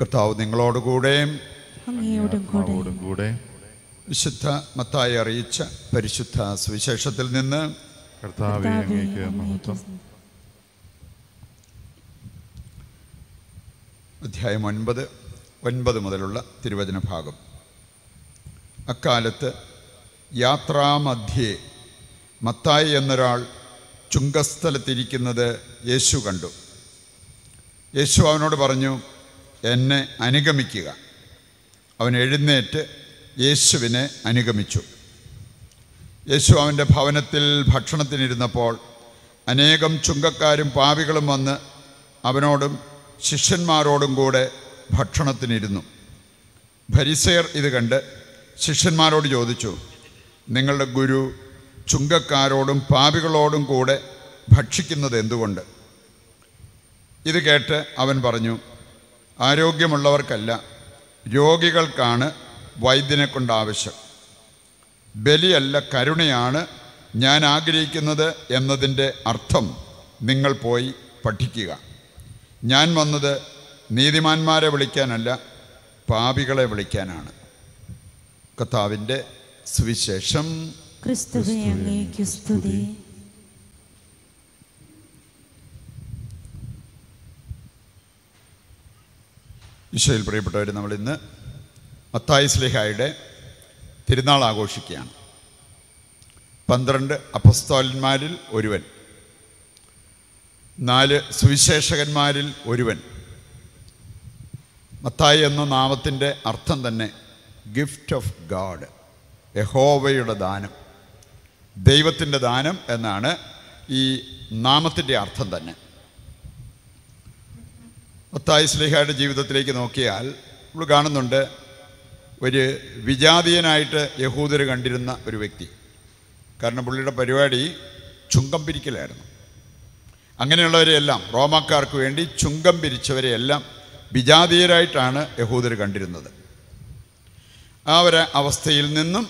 കർത്താവ് നിങ്ങളോടുകൂടെ അങ്ങയോടും കൂടെ. കൂടെ. വിശുദ്ധ മത്തായി അറിയിച്ച പരിശുദ്ധ സുവിശേഷത്തിൽ നിന്ന് അധ്യായം ഒൻപത് ഒൻപത് മുതലുള്ള തിരുവചന ഭാഗം. അക്കാലത്ത് യാത്രാമധ്യേ മത്തായി എന്നൊരാൾ ചുങ്കസ്ഥലത്തിരിക്കുന്നത് യേശു കണ്ടു. യേശു അവനോട് പറഞ്ഞു എന്നെ അനുഗമിക്കുക. അവൻ എഴുന്നേറ്റ് യേശുവിനെ അനുഗമിച്ചു. യേശു അവന്റെ ഭവനത്തിൽ ഭക്ഷണത്തിനിരുന്നപ്പോൾ അനേകം ചുങ്കക്കാരും പാവികളും വന്ന് അവനോടും ശിഷ്യന്മാരോടും കൂടെ ഭക്ഷണത്തിനിരുന്നു. ഭരിസയർ ഇത് കണ്ട് ശിഷ്യന്മാരോട് ചോദിച്ചു നിങ്ങളുടെ ഗുരു ചുങ്കക്കാരോടും പാപികളോടും കൂടെ ഭക്ഷിക്കുന്നത് എന്തുകൊണ്ട് ഇത് കേട്ട് അവൻ പറഞ്ഞു ആരോഗ്യമുള്ളവർക്കല്ല രോഗികൾക്കാണ് വൈദ്യനെ കൊണ്ട് ആവശ്യം. ബലിയല്ല കരുണയാണ് ഞാൻ ആഗ്രഹിക്കുന്നത് എന്നതിന്റെ അർത്ഥം നിങ്ങൾ പോയി പഠിക്കുക. ഞാൻ വന്നത് നീതിമാന്മാരെ വിളിക്കാനല്ല പാപികളെ വിളിക്കാനാണ്. കർത്താവിന്റെ സുവിശേഷം. ക്രിസ്തുവേ അങ്ങേക്ക് സ്തുതി. ഈശോയിൽ പ്രിയപ്പെട്ടവർ നമ്മൾ ഇന്ന് മത്തായി സ്ലിഹായുടെ തിരുനാൾ ആഘോഷിക്കുകയാണ്. പന്ത്രണ്ട് അപസ്തോലന്മാരിൽ ഒരുവൻ നാല് സുവിശേഷകന്മാരിൽ ഒരുവൻ. മത്തായി എന്ന നാമത്തിന്റെ അർത്ഥം തന്നെ ഗിഫ്റ്റ് ഓഫ് ഗാഡ് യഹോവയുടെ ദാനം ദൈവത്തിന്റെ ദാനം എന്നാണ് ഈ നാമത്തിന്റെ അർത്ഥം തന്നെ. മത്തായി സ്ലേഹയുടെ ജീവിതത്തിലേക്ക് നോക്കിയാൽ നമ്മൾ കാണുന്നുണ്ട് ഒരു വിജാതീയനായിട്ട് യഹൂദർ കണ്ടിരുന്ന ഒരു വ്യക്തി. കാരണം പുള്ളിയുടെ പരിപാടി ചുങ്കം പിരിക്കലായിരുന്നു. അങ്ങനെയുള്ളവരെയെല്ലാം റോമാക്കാർക്ക് വേണ്ടി ചുങ്കം പിരിച്ചവരെയെല്ലാം വിജാതീയരായിട്ടാണ് യഹൂദർ കണ്ടിരുന്നത്. ആ ഒരു അവസ്ഥയിൽ നിന്നും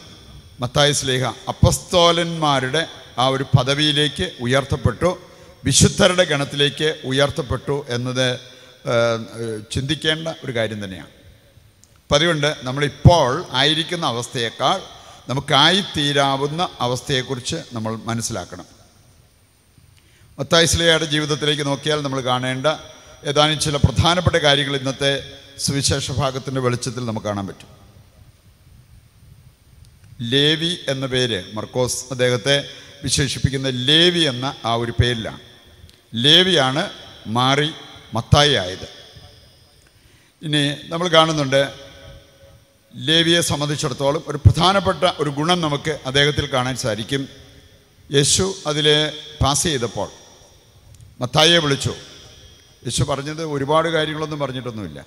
മത്തായി സ്ലേഹ അപ്പസ്തോലന്മാരുടെ ആ ഒരു പദവിയിലേക്ക് ഉയർത്തപ്പെട്ടു വിശുദ്ധരുടെ ഗണത്തിലേക്ക് ഉയർത്തപ്പെട്ടു എന്നത് ചിന്തിക്കേണ്ട ഒരു കാര്യം തന്നെയാണ്. അപ്പം അതുകൊണ്ട് നമ്മളിപ്പോൾ ആയിരിക്കുന്ന അവസ്ഥയേക്കാൾ നമുക്കായിത്തീരാവുന്ന അവസ്ഥയെക്കുറിച്ച് നമ്മൾ മനസ്സിലാക്കണം. മത്തായിസ്ലയുടെ ജീവിതത്തിലേക്ക് നോക്കിയാൽ നമ്മൾ കാണേണ്ട ഏതാനും ചില പ്രധാനപ്പെട്ട കാര്യങ്ങൾ ഇന്നത്തെ സുവിശേഷ ഭാഗത്തിന്റെ വെളിച്ചത്തിൽ നമുക്ക് കാണാൻ പറ്റും. ലേവി എന്ന പേര് മർക്കോസ് അദ്ദേഹത്തെ വിശേഷിപ്പിക്കുന്ന ലേവി എന്ന ആ ഒരു പേരിലാണ്. ലേവിയാണ് മാറി മത്തായി ആയത് ഇനി നമ്മൾ കാണുന്നുണ്ട് ലേവിയെ സംബന്ധിച്ചിടത്തോളം ഒരു പ്രധാനപ്പെട്ട ഒരു ഗുണം നമുക്ക് അദ്ദേഹത്തിൽ കാണാൻ സാധിക്കും. യേശു അതിൽ പാസ് ചെയ്തപ്പോൾ മത്തായിയെ വിളിച്ചു. യേശു പറഞ്ഞത് ഒരുപാട് കാര്യങ്ങളൊന്നും പറഞ്ഞിട്ടൊന്നുമില്ല.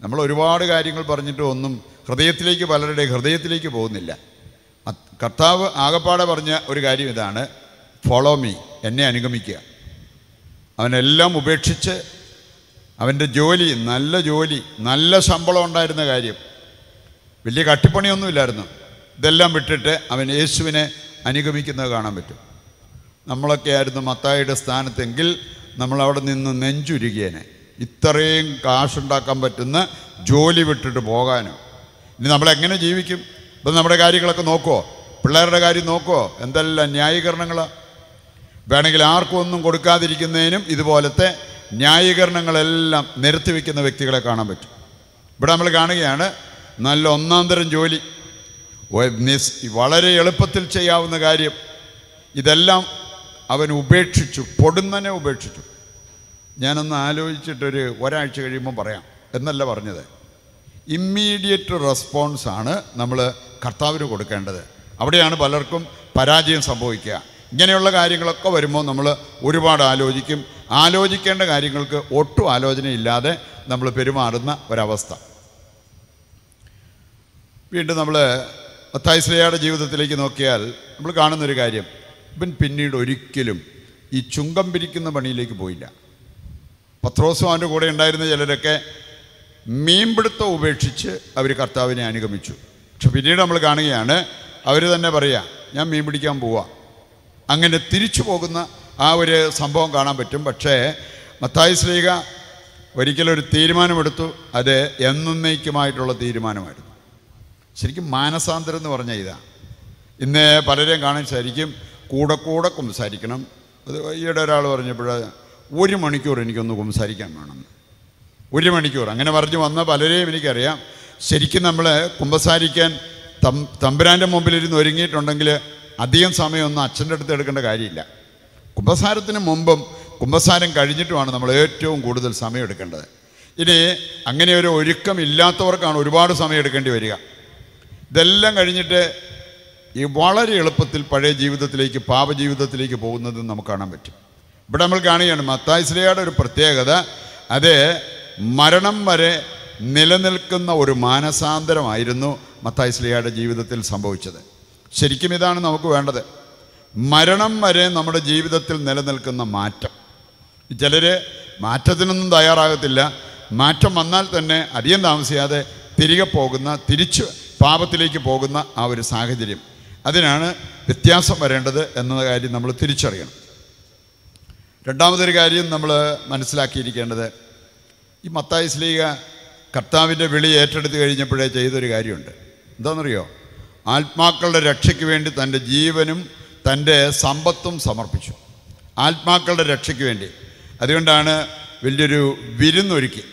നമ്മൾ ഒരുപാട് കാര്യങ്ങൾ പറഞ്ഞിട്ട് ഒന്നും ഹൃദയത്തിലേക്ക് പലരുടെ ഹൃദയത്തിലേക്ക് പോകുന്നില്ല. കർത്താവ് ആകപ്പാടെ പറഞ്ഞ ഒരു കാര്യം ഇതാണ്. ഫോളോ മീ എന്നെ അനുഗമിക്കുക. അവനെല്ലാം ഉപേക്ഷിച്ച് അവന്റെ ജോലി നല്ല ജോലി നല്ല ശമ്പളം ഉണ്ടായിരുന്ന കാര്യം. വലിയ കട്ടിപ്പണിയൊന്നുമില്ലായിരുന്നു. ഇതെല്ലാം വിട്ടിട്ട് അവൻ യേശുവിനെ അനുഗമിക്കുന്നത് കാണാൻ പറ്റും. നമ്മളൊക്കെ ആയിരുന്നു മത്തായിയുടെ സ്ഥാനത്തെങ്കിൽ നമ്മളവിടെ നിന്ന് നെഞ്ചുരുകിയേനെ. ഇത്രയും കാശുണ്ടാക്കാൻ പറ്റുന്ന ജോലി വിട്ടിട്ട് പോകാനും. ഇനി നമ്മളെങ്ങനെ ജീവിക്കും? ഇപ്പം നമ്മുടെ കാര്യങ്ങളൊക്കെ നോക്കുമോ പിള്ളേരുടെ കാര്യം നോക്കുമോ എന്തെല്ലാം ന്യായീകരണങ്ങളാണ് വേണമെങ്കിൽ ആർക്കും ഒന്നും കൊടുക്കാതിരിക്കുന്നതിനും ഇതുപോലത്തെ ന്യായീകരണങ്ങളെല്ലാം നിരത്തി വയ്ക്കുന്ന വ്യക്തികളെ കാണാൻ പറ്റും. ഇവിടെ നമ്മൾ കാണുകയാണ് നല്ല ഒന്നാം തരം ജോലി. വളരെ എളുപ്പത്തിൽ ചെയ്യാവുന്ന കാര്യം. ഇതെല്ലാം അവൻ ഉപേക്ഷിച്ചു പൊടുന്നനെ ഉപേക്ഷിച്ചു. ഞാനൊന്ന് ആലോചിച്ചിട്ടൊരു ഒരാഴ്ച കഴിയുമ്പോൾ പറയാം എന്നല്ല പറഞ്ഞത്. ഇമ്മീഡിയറ്റ് റെസ്പോൺസാണ് നമ്മൾ കർത്താവിന് കൊടുക്കേണ്ടത്. അവിടെയാണ് പലർക്കും പരാജയം സംഭവിക്കുക. ഇങ്ങനെയുള്ള കാര്യങ്ങളൊക്കെ വരുമ്പോൾ നമ്മൾ ഒരുപാട് ആലോചിക്കും. ആലോചിക്കേണ്ട കാര്യങ്ങൾക്ക് ഒട്ടും ആലോചനയില്ലാതെ നമ്മൾ പെരുമാറുന്ന ഒരവസ്ഥ. വീണ്ടും നമ്മൾ മത്തായിസ്ലയുടെ ജീവിതത്തിലേക്ക് നോക്കിയാൽ നമ്മൾ കാണുന്നൊരു കാര്യം. ഇവൻ പിന്നീട് ഒരിക്കലും ഈ ചുങ്കം പിരിക്കുന്ന പണിയിലേക്ക് പോയില്ല. പത്രോസും അവന്റെ കൂടെ ഉണ്ടായിരുന്ന ചിലരൊക്കെ മീൻപിടുത്തം ഉപേക്ഷിച്ച് അവർ കർത്താവിനെ അനുഗമിച്ചു. പക്ഷെ പിന്നീട് നമ്മൾ കാണുകയാണ് അവർ തന്നെ പറയുക ഞാൻ മീൻ പിടിക്കാൻ പോവാം. അങ്ങനെ തിരിച്ചു പോകുന്ന ആ ഒരു സംഭവം കാണാൻ പറ്റും. പക്ഷേ മത്തായി ശ്രീക ഒരിക്കലൊരു തീരുമാനമെടുത്തു. അത് എന്നേക്കുമായിട്ടുള്ള തീരുമാനമായിരുന്നു. ശരിക്കും മാനസാന്തരം എന്ന് പറഞ്ഞാൽ ഇതാ. ഇന്ന് പലരെയും കാണാൻ ശരിക്കും കൂടെ കൂടെ കുംസാരിക്കണം. ഈയിടെ ഒരാൾ പറഞ്ഞപ്പോൾ ഒരു മണിക്കൂർ എനിക്കൊന്ന് കുംസാരിക്കാൻ വേണം. ഒരു മണിക്കൂർ. അങ്ങനെ പറഞ്ഞു വന്ന പലരെയും എനിക്കറിയാം. ശരിക്കും നമ്മൾ കുമ്പസാരിക്കാൻ തം തമ്പുരാന്റെ മുമ്പിലിരുന്ന് ഒരുങ്ങിയിട്ടുണ്ടെങ്കിൽ അധികം സമയമൊന്നും അച്ഛന്റെ അടുത്ത് എടുക്കേണ്ട കാര്യമില്ല. കുമ്പസാരത്തിന് മുമ്പും കുംഭസാരം കഴിഞ്ഞിട്ടുമാണ് നമ്മൾ ഏറ്റവും കൂടുതൽ സമയം എടുക്കേണ്ടത് ഇനി അങ്ങനെ ഒരു ഒരുക്കം ഇല്ലാത്തവർക്കാണ് ഒരുപാട് സമയം എടുക്കേണ്ടി വരിക. ഇതെല്ലാം കഴിഞ്ഞിട്ട് ഈ വളരെ എളുപ്പത്തിൽ പഴയ ജീവിതത്തിലേക്ക് പാപജീവിതത്തിലേക്ക് പോകുന്നത് നമുക്ക് കാണാൻ പറ്റും. ഇവിടെ നമ്മൾ കാണുകയാണ് മത്തായിസ്ലിയുടെ ഒരു പ്രത്യേകത. അത് മരണം വരെ നിലനിൽക്കുന്ന ഒരു മാനസാന്തരമായിരുന്നു മത്തായിസ്ലിയുടെ ജീവിതത്തിൽ സംഭവിച്ചത്. ശരിക്കും ഇതാണ് നമുക്ക് വേണ്ടത്. മരണം വരെ നമ്മുടെ ജീവിതത്തിൽ നിലനിൽക്കുന്ന മാറ്റം. ചിലർ മാറ്റത്തിനൊന്നും തയ്യാറാകത്തില്ല. മാറ്റം വന്നാൽ തന്നെ അധികം താമസിയാതെ തിരികെ പോകുന്ന തിരിച്ച് പാപത്തിലേക്ക് പോകുന്ന ആ ഒരു സാഹചര്യം. അതിനാണ് വ്യത്യാസം വരേണ്ടത് എന്ന കാര്യം നമ്മൾ തിരിച്ചറിയണം. രണ്ടാമതൊരു കാര്യം നമ്മൾ മനസ്സിലാക്കിയിരിക്കേണ്ടത് ഈ മത്തായി സ്ലീഗ കർത്താവിന്റെ വിളി ഏറ്റെടുത്ത് കഴിഞ്ഞപ്പോഴേ ചെയ്തൊരു കാര്യമുണ്ട്. എന്താണെന്നറിയോ? ആത്മാക്കളുടെ രക്ഷയ്ക്ക് വേണ്ടി തന്റെ ജീവനും തന്റെ സമ്പത്തും സമർപ്പിച്ചു. ആത്മാക്കളുടെ രക്ഷയ്ക്ക് വേണ്ടി. അതുകൊണ്ടാണ് വലിയൊരു വിരുന്നൊരുക്കി.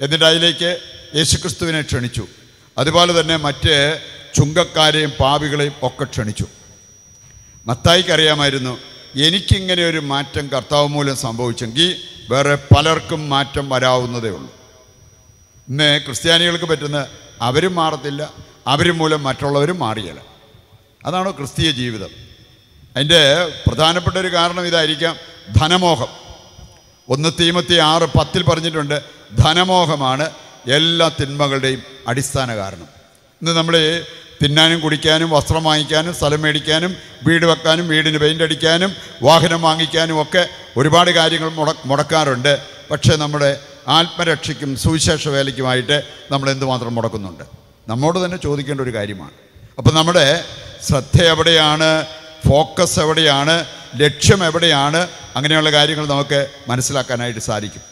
എന്നിട്ട് അതിലേക്ക് യേശുക്രിസ്തുവിനെ ക്ഷണിച്ചു. അതുപോലെ തന്നെ മറ്റ് ചുങ്കക്കാരെയും പാവികളെയും ഒക്കെ ക്ഷണിച്ചു. മത്തായിക്ക് അറിയാമായിരുന്നു എനിക്കിങ്ങനെ ഒരു മാറ്റം കർത്താവ് മൂലം സംഭവിച്ചെങ്കിൽ വേറെ പലർക്കും മാറ്റം വരാവുന്നതേ ഉള്ളൂ. ഇന്ന് ക്രിസ്ത്യാനികൾക്ക് പറ്റുന്ന അവരും മാറത്തില്ല അവരും മൂലം മറ്റുള്ളവരും മാറിയല്ല അതാണോ ക്രിസ്തീയ ജീവിതം. അതിന്റെ പ്രധാനപ്പെട്ട ഒരു കാരണം ഇതായിരിക്കാം ധനമോഹം. ഒന്ന് തീമത്തി ആറ് പത്തിൽ പറഞ്ഞിട്ടുണ്ട് ധനമോഹമാണ് എല്ലാ തിന്മകളുടെയും അടിസ്ഥാന കാരണം. ഇന്ന് നമ്മൾ തിന്നാനും കുടിക്കാനും വസ്ത്രം വാങ്ങിക്കാനും സ്ഥലം മേടിക്കാനും വീട് വെക്കാനും വീടിന് പെയിന്റ് അടിക്കാനും വാഹനം വാങ്ങിക്കാനും ഒക്കെ ഒരുപാട് കാര്യങ്ങൾ മുട മുടക്കാറുണ്ട്. പക്ഷേ നമ്മുടെ ആത്മരക്ഷയ്ക്കും സുവിശേഷ വേലയ്ക്കുമായിട്ട് നമ്മൾ എന്തുമാത്രം മുടക്കുന്നുണ്ട്? നമ്മോട് തന്നെ ചോദിക്കേണ്ട ഒരു കാര്യമാണ്. അപ്പം നമ്മുടെ ശ്രദ്ധ എവിടെയാണ്? ഫോക്കസ് എവിടെയാണ് ലക്ഷ്യം എവിടെയാണ് അങ്ങനെയുള്ള കാര്യങ്ങൾ നമുക്ക് മനസ്സിലാക്കാനായിട്ട് സാധിക്കും.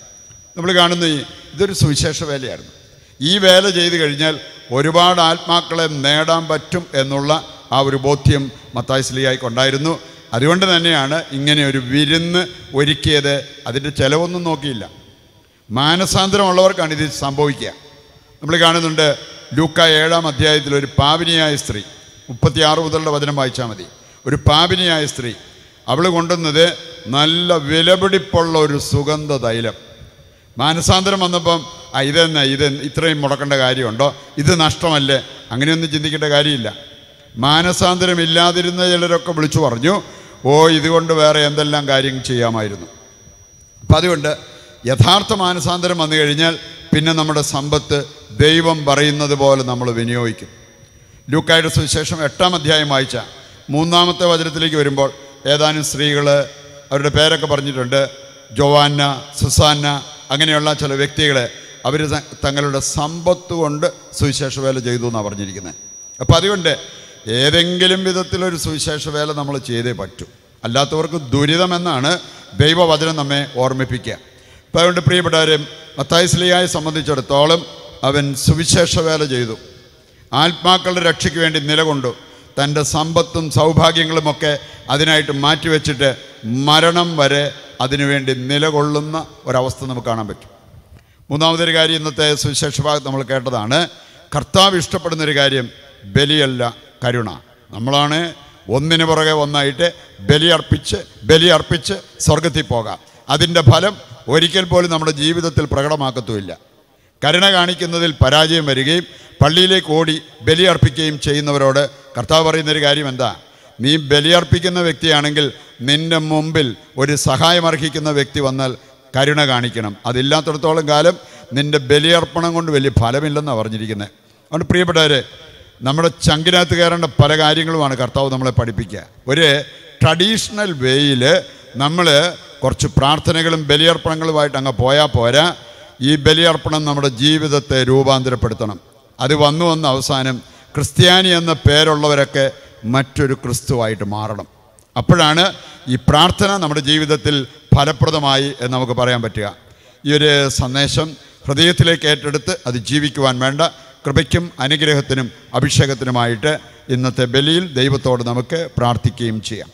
നമ്മൾ കാണുന്ന ഇതൊരു സുവിശേഷ വേലയായിരുന്നു. ഈ വേല ചെയ്തു കഴിഞ്ഞാൽ ഒരുപാട് ആത്മാക്കളെ നേടാൻ പറ്റും എന്നുള്ള ആ ഒരു ബോധ്യം മത്തായിസ്ലിയായിക്കൊണ്ടായിരുന്നു അതുകൊണ്ട് തന്നെയാണ് ഇങ്ങനെ ഒരു വിരുന്ന് ഒരുക്കിയത്. അതിന്റെ ചിലവൊന്നും നോക്കിയില്ല. മാനസാന്തരമുള്ളവർക്കാണ് ഇത് സംഭവിക്കുക. നമ്മൾ കാണുന്നുണ്ട് ലൂക്ക ഏഴാം അധ്യായത്തിൽ ഒരു പാവിനിയായ സ്ത്രീ മുപ്പത്തിയാറ് മുതലുള്ള വചനം വായിച്ചാൽ മതി. ഒരു പാപിനിയായ സ്ത്രീ. അവൾ കൊണ്ടുവന്നത് നല്ല വിലപിടിപ്പുള്ള ഒരു സുഗന്ധ തൈലം. മാനസാന്തരം വന്നപ്പം ആ ഇതെന്നാ ഇത് ഇത്രയും മുടക്കേണ്ട കാര്യമുണ്ടോ? ഇത് നഷ്ടമല്ലേ? അങ്ങനെയൊന്നും ചിന്തിക്കേണ്ട കാര്യമില്ല. മാനസാന്തരം ഇല്ലാതിരുന്ന ചിലരൊക്കെ വിളിച്ചു പറഞ്ഞു ഓ ഇതുകൊണ്ട് വേറെ എന്തെല്ലാം കാര്യം ചെയ്യാമായിരുന്നു? അപ്പം അതുകൊണ്ട് യഥാർത്ഥ മാനസാന്തരം വന്നു കഴിഞ്ഞാൽ പിന്നെ നമ്മുടെ സമ്പത്ത് ദൈവം പറയുന്നത് പോലെ നമ്മൾ വിനിയോഗിക്കും. ലൂക്കായുടെ സുവിശേഷം എട്ടാം അധ്യായം വായിച്ച മൂന്നാമത്തെ വചനത്തിലേക്ക് വരുമ്പോൾ ഏതാനും സ്ത്രീകൾ അവരുടെ പേരൊക്കെ പറഞ്ഞിട്ടുണ്ട്. ജോവാന്ന സുസാന്ന അങ്ങനെയുള്ള ചില വ്യക്തികളെ അവർ തങ്ങളുടെ സമ്പത്ത് കൊണ്ട് സുവിശേഷ വേല ചെയ്തു എന്നാണ് പറഞ്ഞിരിക്കുന്നത് അപ്പോൾ അതുകൊണ്ട് ഏതെങ്കിലും വിധത്തിലൊരു സുവിശേഷ വേല നമ്മൾ ചെയ്തേ പറ്റൂ. അല്ലാത്തവർക്ക് ദുരിതമെന്നാണ് ദൈവവചനം നമ്മെ ഓർമ്മിപ്പിക്കുക. അപ്പോൾ അതുകൊണ്ട് പ്രിയപ്പെട്ടവരെ മത്തായസ്ലിയായെ സംബന്ധിച്ചിടത്തോളം അവൻ സുവിശേഷ വേല ചെയ്തു. ആത്മാക്കളുടെ രക്ഷയ്ക്ക് വേണ്ടി നിലകൊണ്ടു. തന്റെ സമ്പത്തും സൗഭാഗ്യങ്ങളുമൊക്കെ അതിനായിട്ട് മാറ്റിവെച്ചിട്ട് മരണം വരെ അതിനുവേണ്ടി നിലകൊള്ളുന്ന ഒരവസ്ഥ നമുക്ക് കാണാൻ പറ്റും. മൂന്നാമതൊരു കാര്യം ഇന്നത്തെ സുവിശേഷ ഭാഗത്ത് നമ്മൾ കേട്ടതാണ് കർത്താവ് ഇഷ്ടപ്പെടുന്ന ഒരു കാര്യം ബലിയല്ല കരുണ. നമ്മളാണ് ഒന്നിനു പുറകെ ഒന്നായിട്ട് ബലിയർപ്പിച്ച് ബലിയർപ്പിച്ച് സ്വർഗത്തിൽ പോകാം. അതിന്റെ ഫലം ഒരിക്കൽ പോലും നമ്മുടെ ജീവിതത്തിൽ പ്രകടമാക്കത്തുമില്ല. കരുണ കാണിക്കുന്നതിൽ പരാജയം വരികയും പള്ളിയിലേക്ക് ഓടി ബലിയർപ്പിക്കുകയും ചെയ്യുന്നവരോട് കർത്താവ് പറയുന്നൊരു കാര്യം എന്താ? നീ ബലിയർപ്പിക്കുന്ന വ്യക്തിയാണെങ്കിൽ നിന്റെ മുമ്പിൽ ഒരു സഹായം അർഹിക്കുന്ന വ്യക്തി വന്നാൽ കരുണ കാണിക്കണം. അതില്ലാത്തിടത്തോളം കാലം നിന്റെ ബലിയർപ്പണം കൊണ്ട് വലിയ ഫലമില്ലെന്നാണ് പറഞ്ഞിരിക്കുന്നത് അതുകൊണ്ട് പ്രിയപ്പെട്ടവരെ നമ്മുടെ ചങ്കിനകത്ത് കയറേണ്ട പല കാര്യങ്ങളുമാണ് കർത്താവ് നമ്മളെ പഠിപ്പിക്കുക. ഒരു ട്രഡീഷണൽ വേയിൽ നമ്മൾ കുറച്ച് പ്രാർത്ഥനകളും ബലിയർപ്പണങ്ങളുമായിട്ട് അങ്ങ് പോയാൽ പോരാ. ഈ ബലിയർപ്പണം നമ്മുടെ ജീവിതത്തെ രൂപാന്തരപ്പെടുത്തണം. അത് വന്നു വന്ന അവസാനം ക്രിസ്ത്യാനി എന്ന പേരുള്ളവരൊക്കെ മറ്റൊരു ക്രിസ്തുവായിട്ട് മാറണം. അപ്പോഴാണ് ഈ പ്രാർത്ഥന നമ്മുടെ ജീവിതത്തിൽ ഫലപ്രദമായി എന്ന് നമുക്ക് പറയാൻ പറ്റുക. ഈ ഒരു സന്ദേശം ഹൃദയത്തിലേക്ക് ഏറ്റെടുത്ത് അത് ജീവിക്കുവാൻ വേണ്ട. കൃപയ്ക്കും അനുഗ്രഹത്തിനും അഭിഷേകത്തിനുമായിട്ട് ഇന്നത്തെ ബലിയിൽ ദൈവത്തോട് നമുക്ക് പ്രാർത്ഥിക്കുകയും ചെയ്യാം.